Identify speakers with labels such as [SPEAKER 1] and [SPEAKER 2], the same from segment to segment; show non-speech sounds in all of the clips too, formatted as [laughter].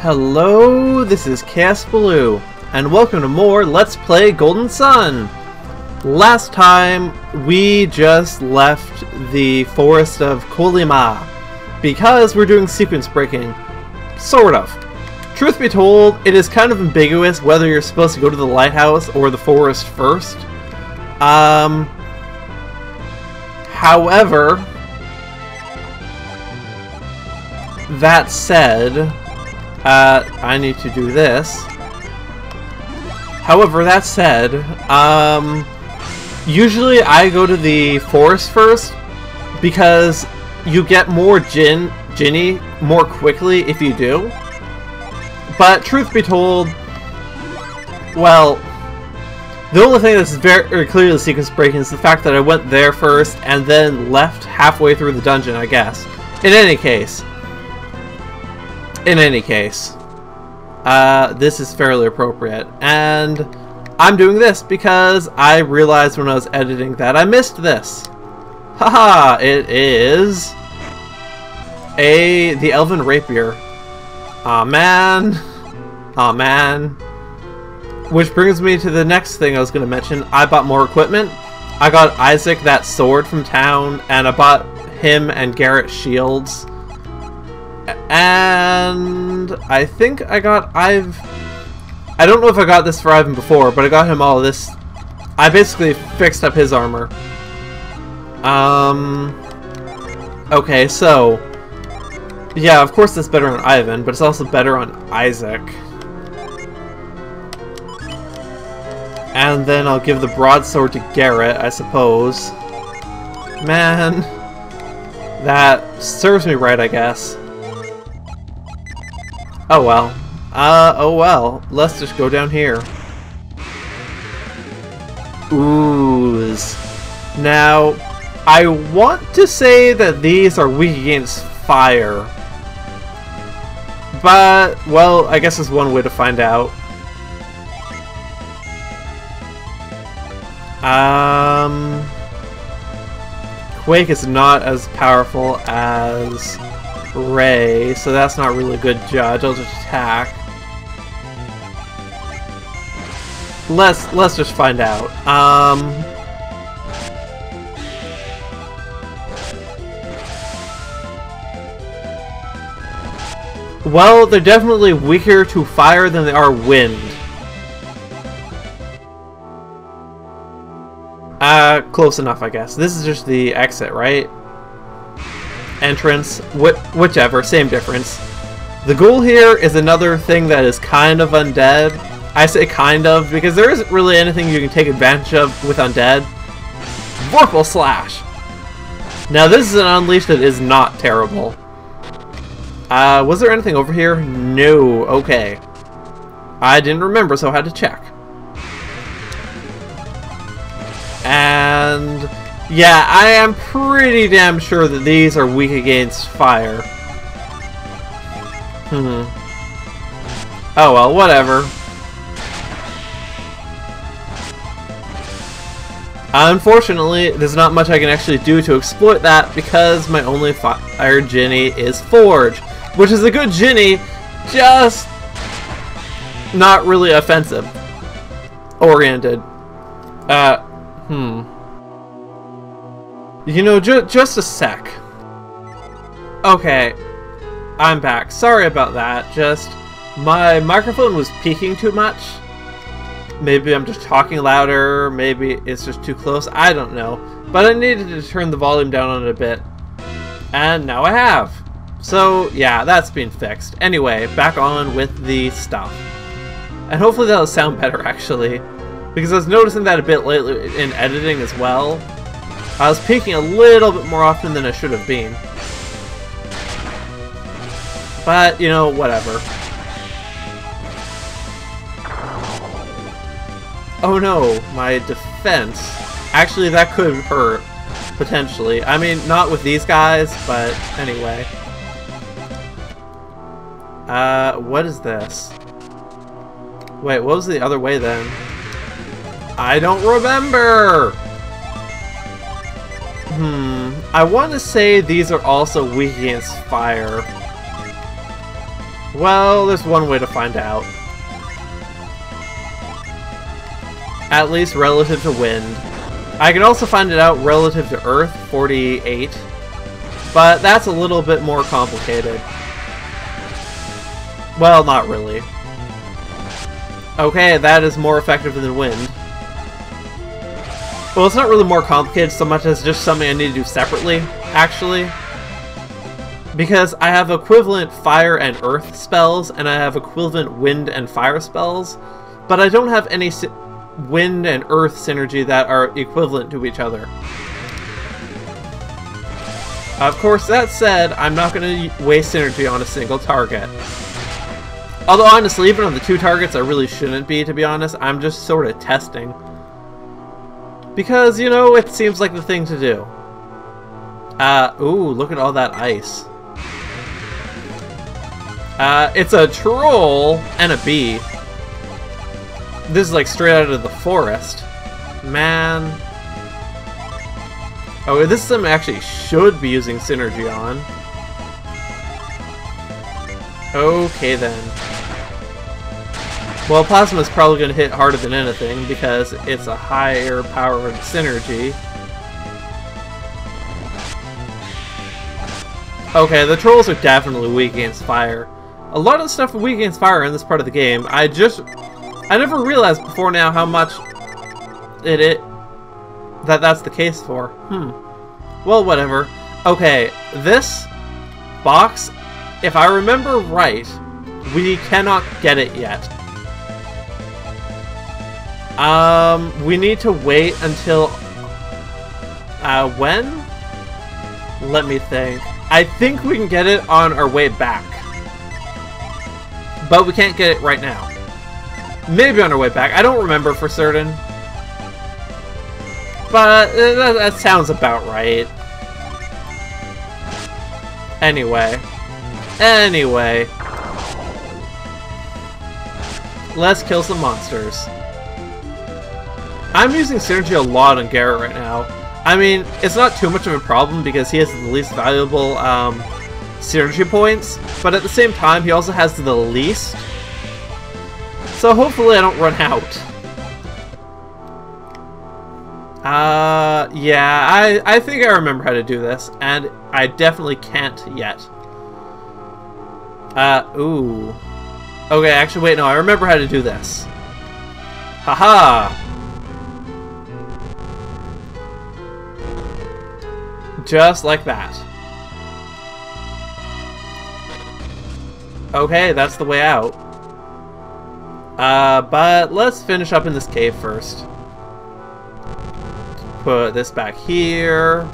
[SPEAKER 1] Hello, this is Blue, and welcome to more Let's Play Golden Sun! Last time, we just left the forest of Kolima, because we're doing sequence breaking. Sort of. Truth be told, it is kind of ambiguous whether you're supposed to go to the lighthouse or the forest first. Um... However... That said, uh, I need to do this. However, that said, um, usually I go to the forest first because you get more Djinn, Djinni more quickly if you do. But truth be told, well, the only thing that's very clearly sequence breaking is the fact that I went there first and then left halfway through the dungeon, I guess. In any case, in any case, uh, this is fairly appropriate. And I'm doing this because I realized when I was editing that I missed this. Haha, it is a the Elven Rapier. Aw oh, man. Aw oh, man. Which brings me to the next thing I was going to mention. I bought more equipment. I got Isaac that sword from town, and I bought him and Garet shields. And I think I got I've I don't know if I got this for Ivan before, but I got him all this. I basically fixed up his armor. Um Okay, so yeah, of course it's better on Ivan, but it's also better on Isaac. And then I'll give the broadsword to Garet, I suppose. Man, that serves me right, I guess. Oh well. Uh, oh well. Let's just go down here. Ooze. Now, I want to say that these are weak against fire. But, well, I guess there's one way to find out. Um... Quake is not as powerful as Ray, so that's not really a good judge. I'll just attack. Let's let's just find out. Um Well, they're definitely weaker to fire than they are wind. Uh, close enough, I guess. This is just the exit, right? Entrance, wh whichever, same difference. The ghoul here is another thing that is kind of undead. I say kind of because there isn't really anything you can take advantage of with undead. Vorpal Slash! Now this is an unleash that is not terrible. Uh, was there anything over here? No. Okay. I didn't remember, so I had to check. And yeah, I am pretty damn sure that these are weak against fire. Hmm. Oh well, whatever. Unfortunately, there's not much I can actually do to exploit that because my only fire Djinni is Forge, which is a good Djinni, just not really offensive oriented. Uh, hmm. You know, ju just a sec. Okay, I'm back. Sorry about that. Just, my microphone was peaking too much. Maybe I'm just talking louder, maybe it's just too close, I don't know. But I needed to turn the volume down on it a bit. And now I have. So, yeah, that's been fixed. Anyway, back on with the stuff. And hopefully that'll sound [laughs] better, actually. Because I was noticing that a bit lately in editing as well. I was peeking a little bit more often than I should have been. But, you know, whatever. Oh no, my defense. Actually, that could hurt, potentially. I mean, not with these guys, but anyway. Uh, what is this? Wait, what was the other way then? I don't remember! Hmm. I want to say these are also weak against fire. Well, there's one way to find out. At least relative to wind. I can also find it out relative to Earth, 48. But that's a little bit more complicated. Well, not really. Okay, that is more effective than wind. Well, it's not really more complicated so much as just something I need to do separately, actually. Because I have equivalent fire and earth spells, and I have equivalent wind and fire spells, but I don't have any wind and earth Psynergy that are equivalent to each other. Of course, that said, I'm not going to waste Psynergy on a single target. Although, honestly, even on the two targets, I really shouldn't be, to be honest. I'm just sort of testing. Because, you know, it seems like the thing to do. Uh, ooh, look at all that ice. Uh, it's a troll and a bee. This is like straight out of the forest. Man. Oh, this is something I actually should be using Psynergy on. Okay then. Well, Plasma is probably going to hit harder than anything because it's a higher powered Psynergy. Okay, the trolls are definitely weak against fire. A lot of the stuff weak against fire in this part of the game, I just I never realized before now how much it, it that that's the case for. Hmm. Well, whatever. Okay, this box, if I remember right, we cannot get it yet. Um, we need to wait until... Uh, when? Let me think. I think we can get it on our way back. But we can't get it right now. Maybe on our way back. I don't remember for certain. But uh, that, that sounds about right. Anyway. Anyway. Let's kill some monsters. I'm using Psynergy a lot on Garet right now. I mean, it's not too much of a problem because he has the least valuable um, Psynergy points, but at the same time, he also has the least so hopefully I don't run out. Uh, yeah, I, I think I remember how to do this, and I definitely can't yet. Uh, ooh. Okay, actually, wait, no, I remember how to do this. Haha! Just like that. Okay, that's the way out. Uh, but let's finish up in this cave first. Put this back here.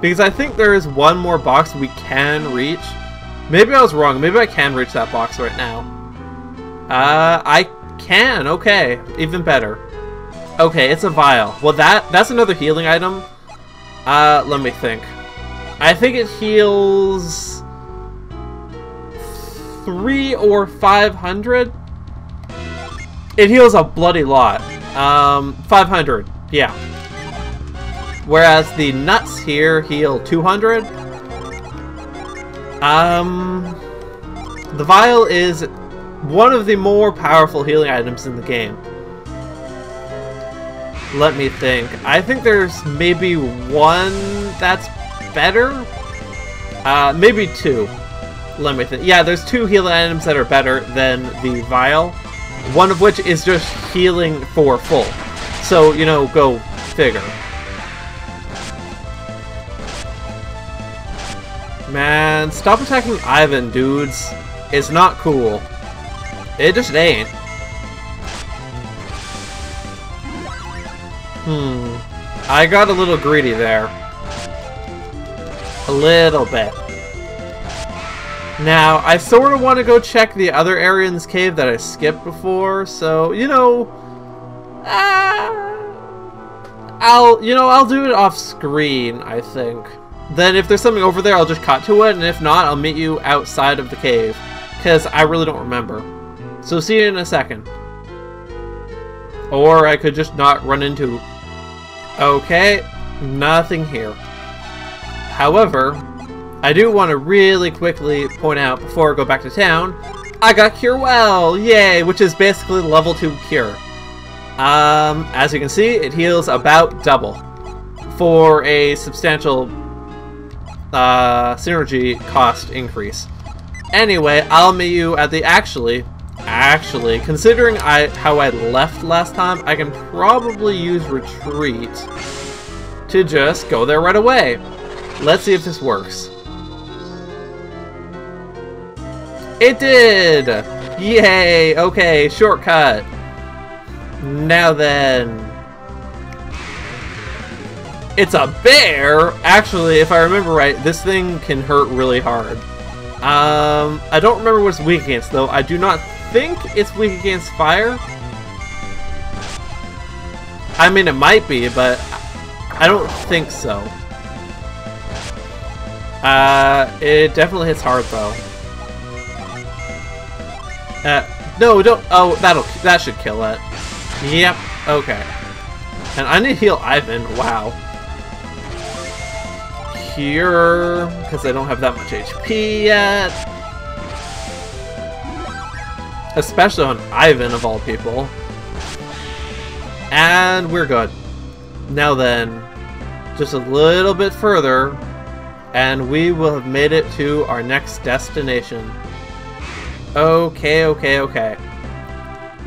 [SPEAKER 1] Because I think there is one more box we can reach. Maybe I was wrong. Maybe I can reach that box right now. Uh, I can. Okay. Even better. Okay, it's a vial. Well, that that's another healing item. Uh, let me think. I think it heals... Three or five hundred? It heals a bloody lot. Um, 500. Yeah. Whereas the nuts here heal 200. Um, the vial is one of the more powerful healing items in the game. Let me think. I think there's maybe one that's better? Uh, maybe two. Let me think. Yeah, there's two healing items that are better than the vial. One of which is just healing for full. So, you know, go figure. Man, stop attacking Ivan, dudes. It's not cool. It just ain't. Hmm. I got a little greedy there. A little bit. Now, I sort of want to go check the other area in this cave that I skipped before, so, you know... Uh, I'll, you know, I'll do it off screen, I think. Then if there's something over there, I'll just cut to it, and if not, I'll meet you outside of the cave. Because I really don't remember. So see you in a second. Or I could just not run into... Okay, nothing here. However, I do want to really quickly point out before I go back to town I got Cure Well! Yay! Which is basically level 2 Cure. Um, as you can see, it heals about double for a substantial uh, Psynergy cost increase. Anyway, I'll meet you at the actually, actually, considering I how I left last time, I can probably use retreat to just go there right away. Let's see if this works. It did! Yay! Okay, shortcut. Now then. It's a bear! Actually, if I remember right, this thing can hurt really hard. Um, I don't remember what it's weak against, though. I do not think it's weak against fire. I mean, it might be, but I don't think so. Uh, it definitely hits hard, though. Uh, no, don't. Oh, that'll that should kill it. Yep. Okay. And I need to heal Ivan. Wow. Here, because I don't have that much HP yet. Especially on Ivan, of all people. And we're good. Now then, just a little bit further, and we will have made it to our next destination. Okay, okay, okay.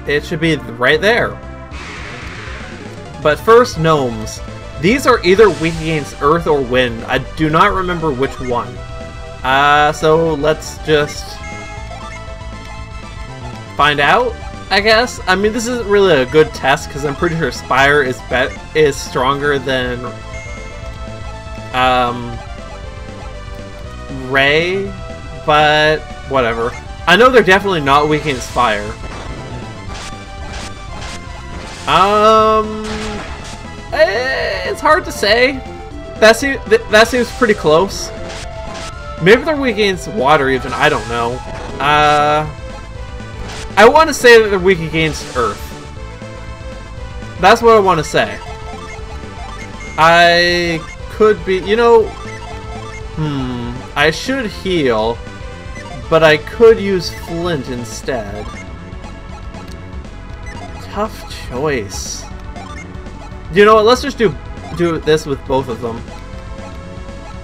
[SPEAKER 1] It should be right there. But first, gnomes. These are either weak against earth or wind. I do not remember which one. Uh, so let's just find out, I guess. I mean, this isn't really a good test because I'm pretty sure Spire is bet is stronger than um, Ray, but whatever. I know they're definitely not weak against fire. Um, eh, it's hard to say. That seems that seems pretty close. Maybe they're weak against water, even. I don't know. Uh, I want to say that they're weak against earth. That's what I want to say. I could be, you know, hmm, I should heal but I could use flint instead. Tough choice. You know what, let's just do, do this with both of them.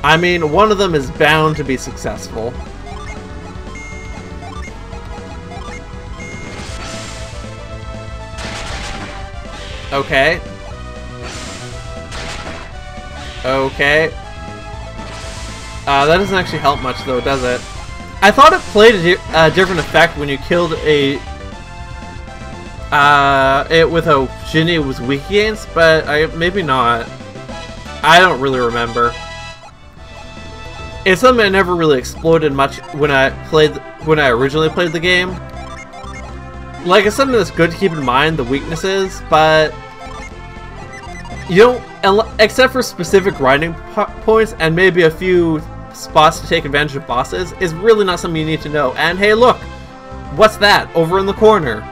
[SPEAKER 1] I mean, one of them is bound to be successful. Okay. Okay. Uh, that doesn't actually help much though, does it? I thought it played a, di different effect when you killed a uh, it with a it was weak against, but I maybe not. I don't really remember. It's something I never really exploited much when I played when I originally played the game. Like it's something that's good to keep in mind the weaknesses, but you don't except for specific grinding points and maybe a few spots to take advantage of bosses is really not something you need to know. And hey, look! What's that over in the corner?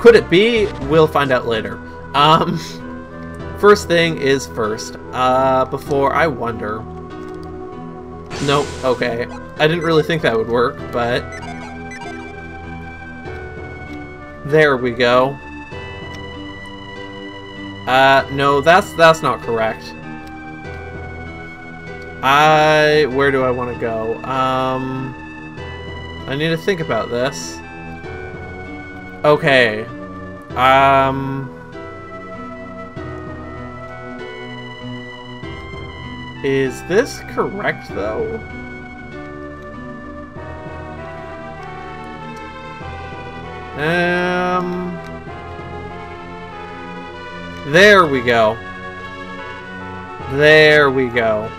[SPEAKER 1] Could it be? We'll find out later. Um, [laughs] first thing is first. Uh, before I wonder... Nope, okay. I didn't really think that would work, but... There we go. Uh, no, that's that's not correct. I... Where do I want to go? Um... I need to think about this. Okay. Um... Is this correct, though? Um... There we go. There we go.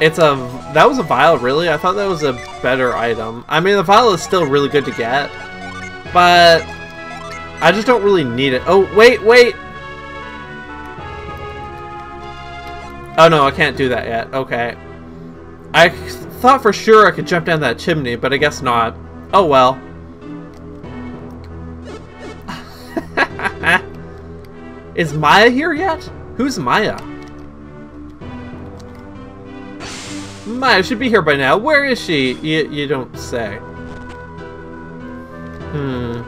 [SPEAKER 1] It's a... That was a vial, really? I thought that was a better item. I mean, the vial is still really good to get. But... I just don't really need it. Oh, wait, wait! Oh, no, I can't do that yet. Okay. I thought for sure I could jump down that chimney, but I guess not. Oh, well. [laughs] Is Maya here yet? Who's Maya? Maya should be here by now. Where is she? You, you don't say. Hmm.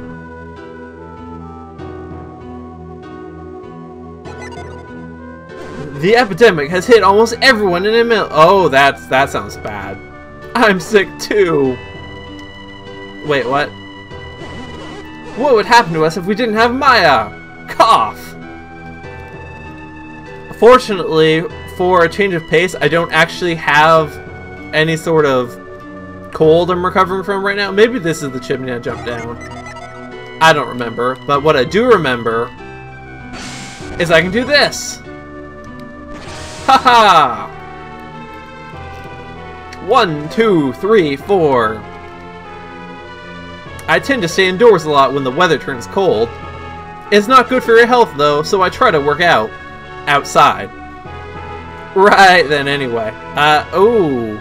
[SPEAKER 1] The epidemic has hit almost everyone in Imil. Oh, that's that sounds bad. I'm sick too. Wait, what? What would happen to us if we didn't have Maya? Cough. Fortunately, for a change of pace, I don't actually have any sort of cold I'm recovering from right now. Maybe this is the chimney I jumped down. I don't remember, but what I do remember is I can do this. Haha! One, two, three, four. I tend to stay indoors a lot when the weather turns cold. It's not good for your health though, so I try to work out. Outside. Right then anyway. Uh, oh.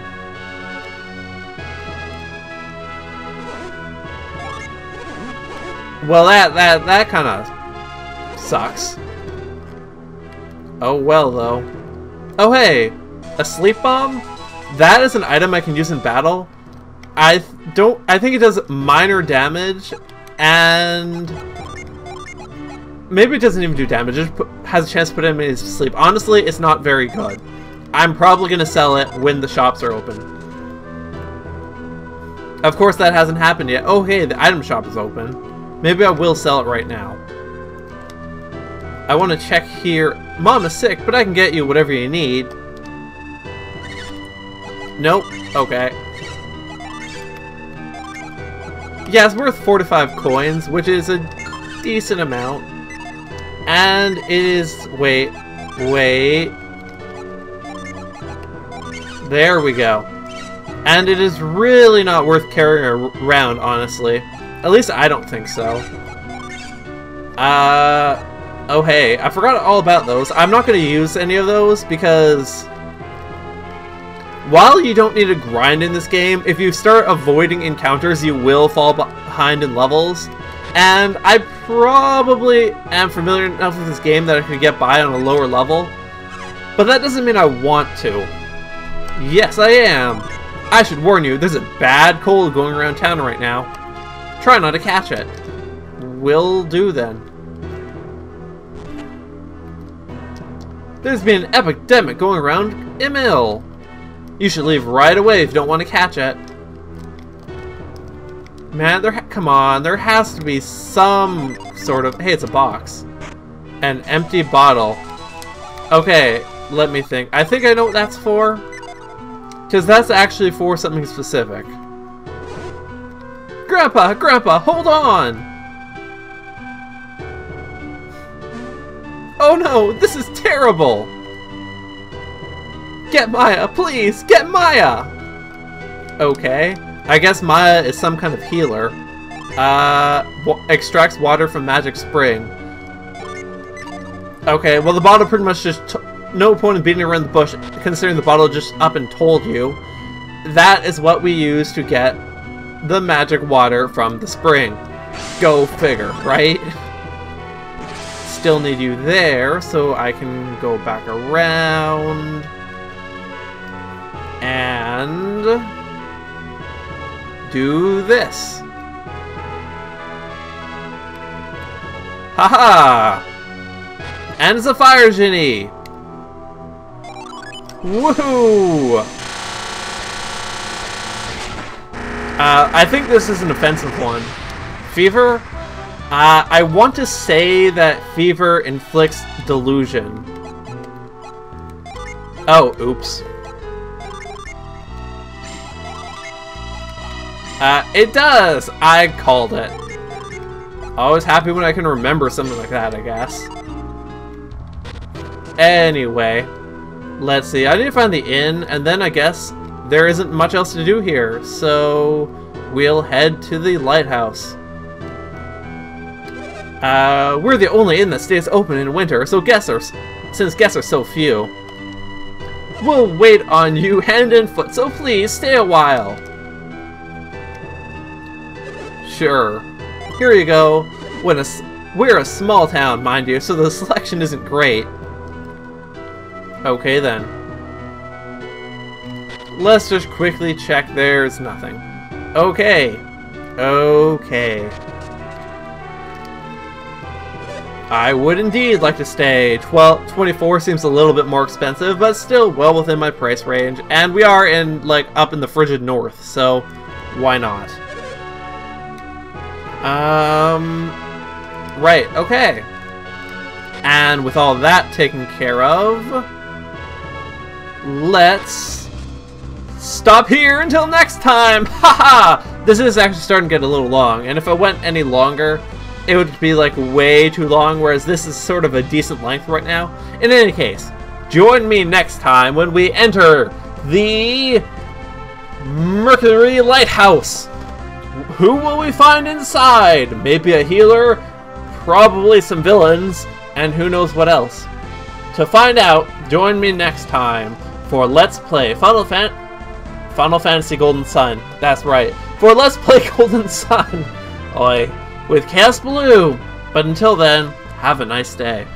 [SPEAKER 1] Well that, that, that kinda sucks. Oh well though. Oh hey! A sleep bomb? That is an item I can use in battle. I don't. I think it does minor damage, and maybe it doesn't even do damage. It has a chance to put him in sleep. Honestly, it's not very good. I'm probably gonna sell it when the shops are open. Of course, that hasn't happened yet. Oh, hey, the item shop is open. Maybe I will sell it right now. I want to check here. Mom is sick, but I can get you whatever you need. Nope. Okay. Yeah, it's worth 4 to 5 coins, which is a decent amount. And it is... Wait. Wait. There we go. And it is really not worth carrying around, honestly. At least I don't think so. Uh... Oh hey, I forgot all about those. I'm not going to use any of those because while you don't need to grind in this game, if you start avoiding encounters, you will fall behind in levels. And I probably am familiar enough with this game that I could get by on a lower level. But that doesn't mean I want to. Yes, I am. I should warn you, there's a bad cold going around town right now. Try not to catch it. Will do then. There's been an epidemic going around Imil. You should leave right away if you don't want to catch it. Man, there come on, there has to be some sort of... Hey, it's a box. An empty bottle. Okay, let me think. I think I know what that's for. Because that's actually for something specific. Grandpa, Grandpa, hold on! Oh no, this is terrible! Get Maya, please! Get Maya! Okay. I guess Maya is some kind of healer. Uh, extracts water from Magic Spring. Okay, well the bottle pretty much just... no point in beating around the bush, considering the bottle just up and told you. That is what we use to get the magic water from the spring. Go figure, right? [laughs] Still need you there, so I can go back around and do this. Haha! -ha! And it's a fire Djinni! Woohoo! Uh, I think this is an offensive one. Fever? Uh, I want to say that fever inflicts delusion. Oh, oops. Uh, it does! I called it. Always happy when I can remember something like that, I guess. Anyway, let's see. I need to find the inn, and then I guess there isn't much else to do here, so we'll head to the lighthouse. Uh, we're the only inn that stays open in winter, so guests are, since guests are so few. We'll wait on you [laughs] hand and foot, so please stay a while. Sure. Here you go. When a, we're a small town, mind you, so the [laughs] selection isn't great. Okay then. let's just quickly check there's nothing. Okay. Okay. I would indeed like to stay. 12, 24 seems a little bit more expensive, but still well within my price range. And we are in, like, up in the frigid north, so why not? Um, right, okay. And with all that taken care of, let's stop here until next time. [laughs] Haha! this is actually starting to get a little long, and if it went any longer, it would be like way too long, whereas this is sort of a decent length right now. In any case, join me next time when we enter the Mercury Lighthouse. Who will we find inside? Maybe a healer, probably some villains, and who knows what else. To find out, join me next time for Let's Play Final, Fan Final Fantasy Golden Sun. That's right, for Let's Play [laughs] Golden Sun. Oi with Chaos Blue. But until then, have a nice day.